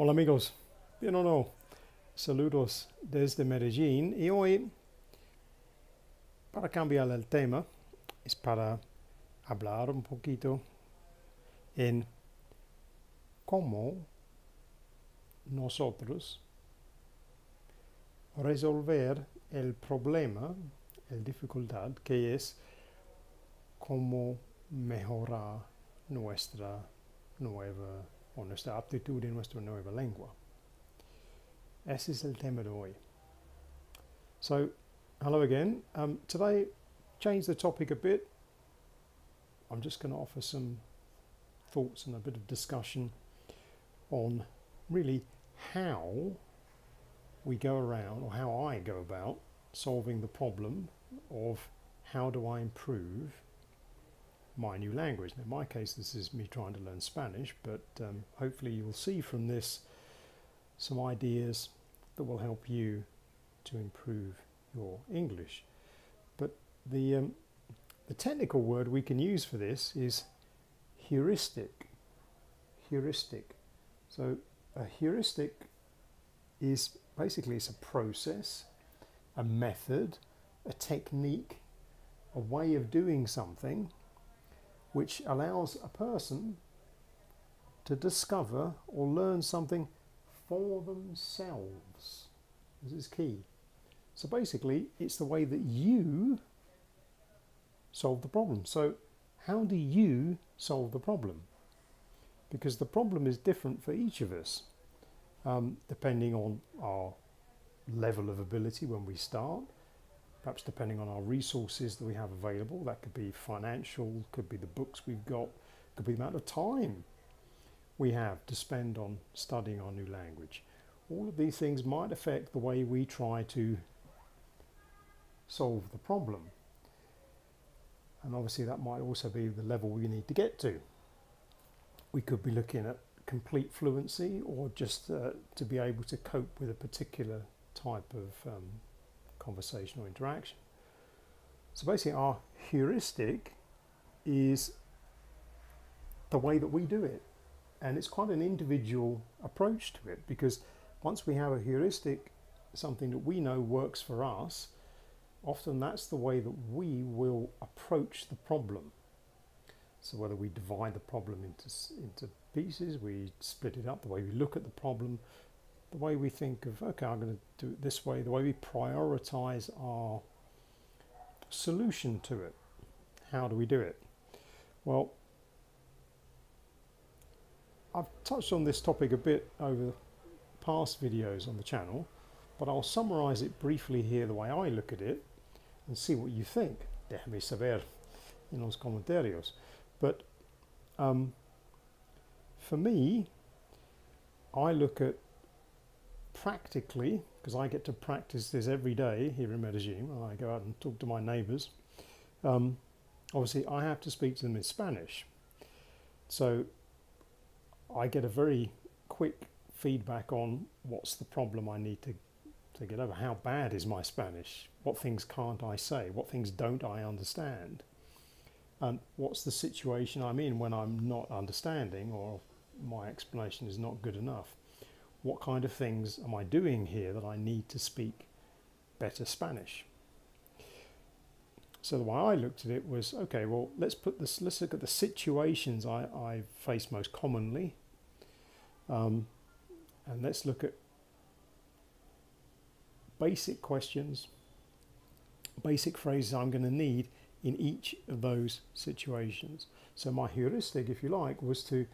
Hola amigos, bien o no, saludos desde Medellín. Y hoy para cambiar el tema es para hablar un poquito en cómo nosotros resolver el problema, el dificultad que es cómo mejorar nuestra nueva o nuestra aptitud en nuestra nueva lengua. Ese es el tema de hoy. So, hello again. Um, today, change the topic a bit. I'm just going to offer some thoughts and a bit of discussion on really how we go around, or how I go about solving the problem of how do I improve my new language. Now, in my case, this is me trying to learn Spanish, but um, hopefully, you'll see from this some ideas that will help you to improve your English. But the um, the technical word we can use for this is heuristic. Heuristic. So a heuristic is basically it's a process, a method, a technique, a way of doing something which allows a person to discover or learn something for themselves. This is key. So basically, it's the way that you solve the problem. So, how do you solve the problem? Because the problem is different for each of us, um, depending on our level of ability when we start, perhaps depending on our resources that we have available. That could be financial, could be the books we've got, could be the amount of time we have to spend on studying our new language. All of these things might affect the way we try to solve the problem. And obviously, that might also be the level we need to get to. We could be looking at complete fluency or just uh, to be able to cope with a particular type of um, conversational interaction. So basically, our heuristic is the way that we do it. And it's quite an individual approach to it because once we have a heuristic, something that we know works for us, often that's the way that we will approach the problem. So whether we divide the problem into, into pieces, we split it up, the way we look at the problem, the way we think of, okay, I'm going to do it this way, the way we prioritize our solution to it. How do we do it? Well, I've touched on this topic a bit over past videos on the channel, but I'll summarize it briefly here the way I look at it and see what you think. Déjame saber en los comentarios. But um, for me, I look at practically, because I get to practice this every day here in Medellin, I go out and talk to my neighbours, um, obviously I have to speak to them in Spanish. So I get a very quick feedback on what's the problem I need to, to get over. How bad is my Spanish? What things can't I say? What things don't I understand? And what's the situation I'm in when I'm not understanding or my explanation is not good enough? What kind of things am I doing here that I need to speak better Spanish? So the way I looked at it was, okay, well, let's put this. Let's look at the situations I, I face most commonly, um, and let's look at basic questions, basic phrases I'm going to need in each of those situations. So my heuristic, if you like, was to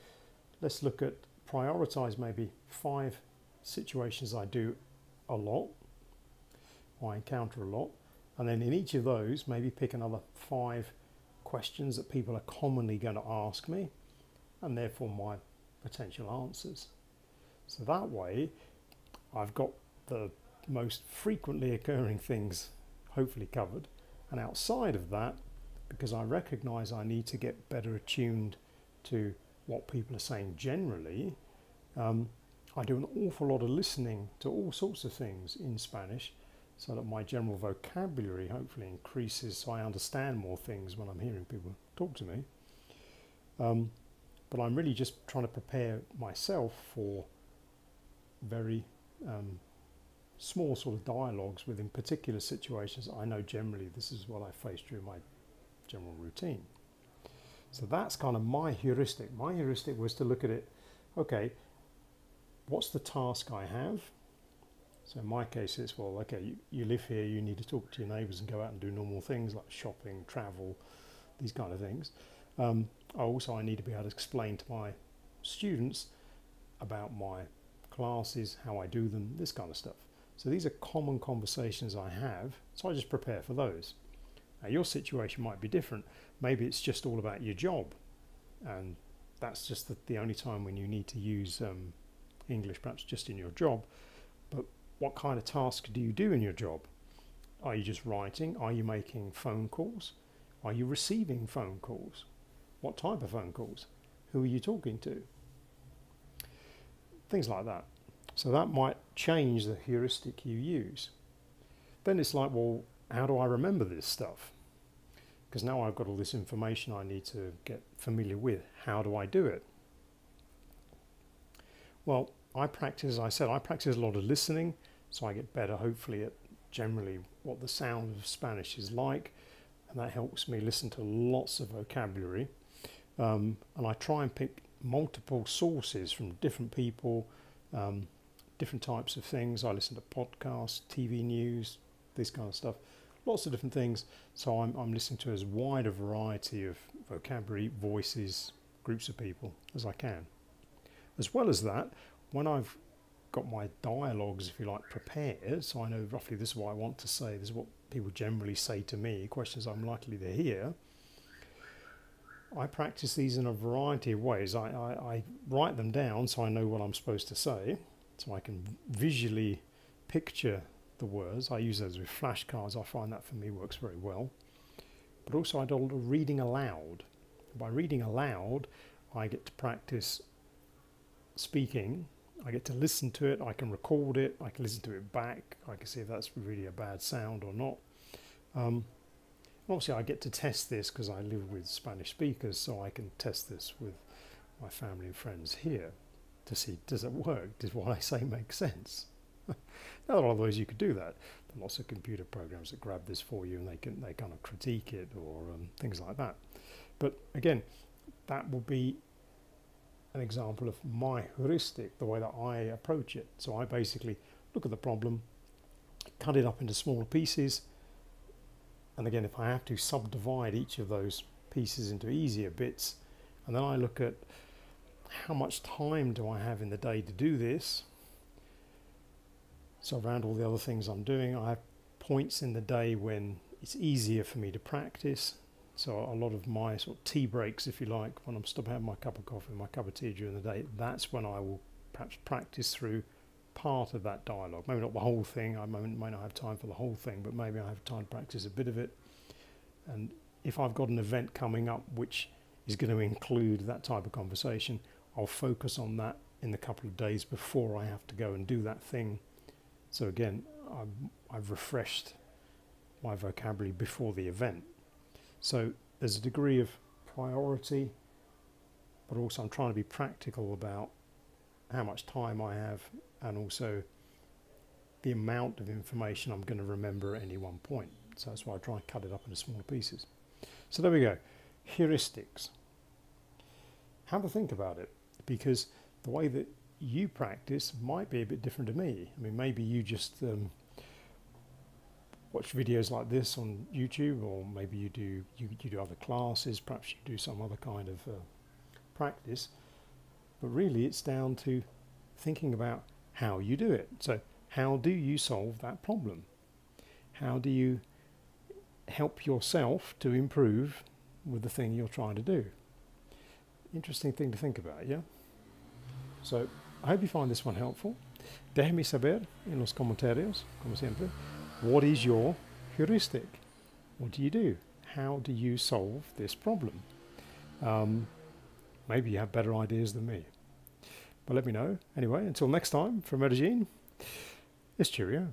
let's look at prioritize maybe five situations I do a lot or I encounter a lot and then in each of those maybe pick another five questions that people are commonly going to ask me and therefore my potential answers. So that way I've got the most frequently occurring things hopefully covered and outside of that because I recognize I need to get better attuned to what people are saying generally, um, I do an awful lot of listening to all sorts of things in Spanish so that my general vocabulary hopefully increases so I understand more things when I'm hearing people talk to me. Um, but I'm really just trying to prepare myself for very um, small sort of dialogues within particular situations. I know generally this is what I face during my general routine. So that's kind of my heuristic. My heuristic was to look at it, okay, what's the task I have? So in my case, it's well, okay, you, you live here, you need to talk to your neighbours and go out and do normal things like shopping, travel, these kind of things. Um, also, I need to be able to explain to my students about my classes, how I do them, this kind of stuff. So these are common conversations I have, so I just prepare for those. Now, your situation might be different. Maybe it's just all about your job, and that's just the, the only time when you need to use um, English, perhaps just in your job. But what kind of task do you do in your job? Are you just writing? Are you making phone calls? Are you receiving phone calls? What type of phone calls? Who are you talking to? Things like that. So that might change the heuristic you use. Then it's like, well, how do I remember this stuff? Because now I've got all this information I need to get familiar with. How do I do it? Well, I practice, as I said, I practice a lot of listening, so I get better, hopefully, at generally what the sound of Spanish is like, and that helps me listen to lots of vocabulary. Um, and I try and pick multiple sources from different people, um, different types of things. I listen to podcasts, TV news, this kind of stuff, lots of different things. So I'm, I'm listening to as wide a variety of vocabulary, voices, groups of people as I can. As well as that, when I've got my dialogues, if you like, prepared, so I know roughly this is what I want to say, this is what people generally say to me, questions I'm likely to hear, I practice these in a variety of ways. I, I, I, write them down so I know what I'm supposed to say, so I can visually picture the words. I use those with flashcards. I find that for me works very well. But also I do a lot of reading aloud. By reading aloud, I get to practice speaking. I get to listen to it. I can record it. I can listen to it back. I can see if that's really a bad sound or not. Um, obviously, I get to test this because I live with Spanish speakers, so I can test this with my family and friends here to see does it work? Does what I say make sense? there are other ways you could do that. There are lots of computer programs that grab this for you and they can they kind of critique it or um, things like that. But again, that will be an example of my heuristic, the way that I approach it. So I basically look at the problem, cut it up into smaller pieces, and again, if I have to subdivide each of those pieces into easier bits, and then I look at how much time do I have in the day to do this. So around all the other things I'm doing, I have points in the day when it's easier for me to practice. So a lot of my sort of tea breaks, if you like, when I'm stopping having my cup of coffee, my cup of tea during the day, that's when I will perhaps practice through part of that dialogue. Maybe not the whole thing. I may, not have time for the whole thing, but maybe I have time to practice a bit of it. And if I've got an event coming up which is going to include that type of conversation, I'll focus on that in the couple of days before I have to go and do that thing. So again, i have refreshed my vocabulary before the event. So there's a degree of priority, but also I'm trying to be practical about how much time I have and also the amount of information I'm going to remember at any one point. So that's why I try and cut it up into smaller pieces. So there we go. Heuristics. Have a think about it because the way that you practice might be a bit different to me. I mean, maybe you just um, watch videos like this on YouTube, or maybe you do you, you do other classes. Perhaps you do some other kind of uh, practice. But really, it's down to thinking about how you do it. So, how do you solve that problem? How do you help yourself to improve with the thing you're trying to do? Interesting thing to think about, yeah? So, I hope you find this one helpful. Déjame saber en los comentarios, como siempre, what is your heuristic? What do you do? How do you solve this problem? Um, maybe you have better ideas than me. But let me know. Anyway, until next time, from Medellin, it's cheerio.